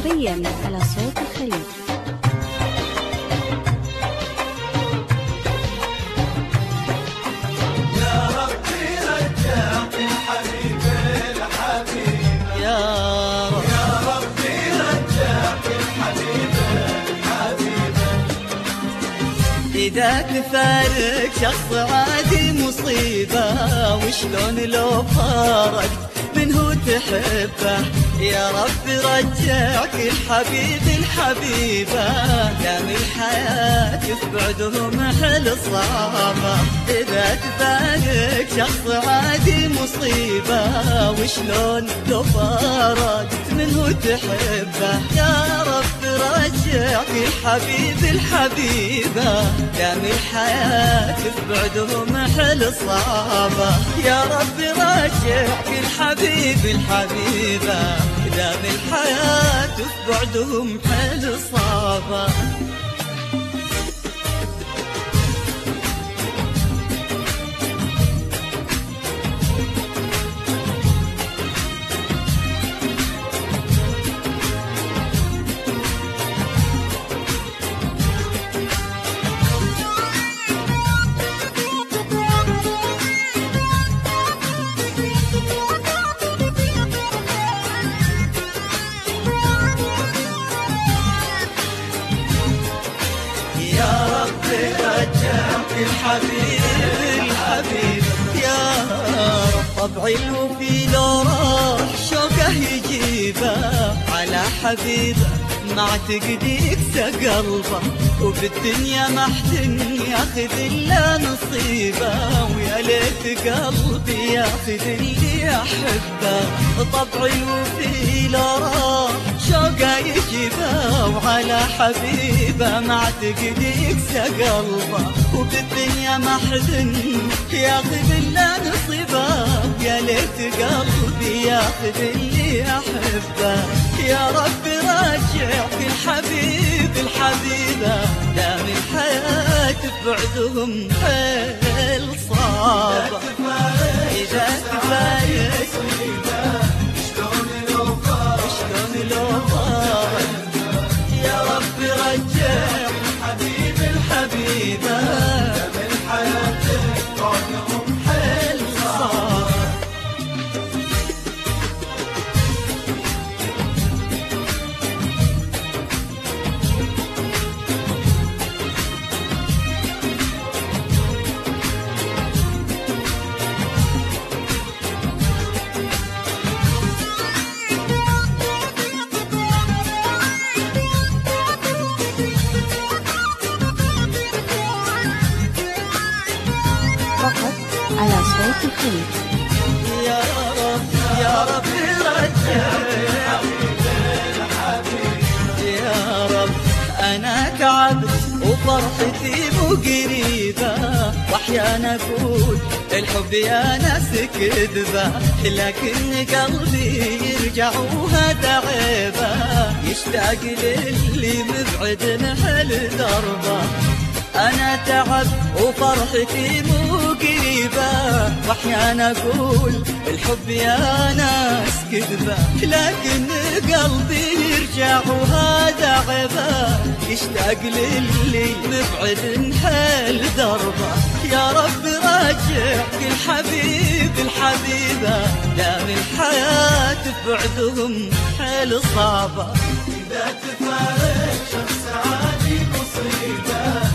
حصريا على صوت الخليج. يا رب إذا تفارق شخص عادي مصيبة وشلون لو فارقت من هو تحبه؟ يا رب رجعك الحبيب الحبيبة دام الحياة في بعدهم حل صعبة. إذا تفارق شخص عادي مصيبة وشلون لو من هو تحبه. يا رب رجعك الحبيب الحبيبة. دام الحياة بعدهم حل صعبة يا رب رجعك الحبيب الحبيبة. دام الحياة بعدهم حل صعبة الحبيب يا رب لو راح شوقه يجيبه على حبيبه ما اعتقد يكسى قلبه وبالدنيا ما حد ياخذ إلا نصيبه. ويا ليت قلبي ياخذ اللي أحبه. طبعي وفي لو راح شوقه يجيبه. وعلى حبيبه ما اعتقد يكسى قلبه وبالدنيا ما حد ياخذ إلا نصيبه. يا ليت قلبي ياخذ اللي أحبه. يا رب راجعك الحبيب الحبيبة. دام الحياة بعدهم حيل صعبة. إذا تفارق فقط على صوت الخليج. يا رب يا رب رجع يا رب أنا تعبت وفرحتي مو قريبة وأحيانا أقول الحب يا ناس كذبة لكن قلبي يرجع وهذا عيبة. يشتاق للي مبعد نحل دربة. أنا تعب وفرحتي مو قريبة وأحيانا أقول الحب يا ناس كذبة. لكن قلبي يرجع وهذا عبا. يشتاق للي مبعد حال دربة. يا رب راجع كل حبيب الحبيبة. دام الحياة بعدهم حيل صعبة. إذا تفارق شخص عادي مصيبة.